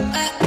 I